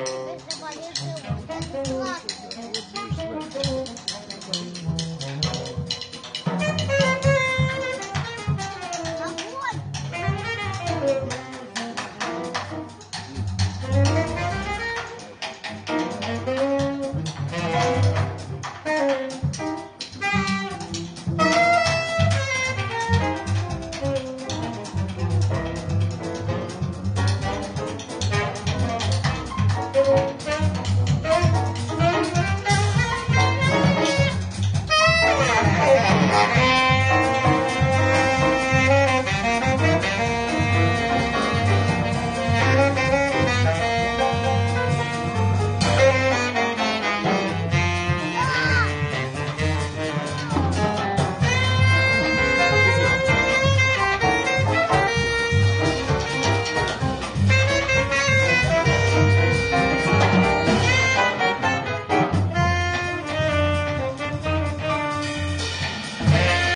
Vamos ver se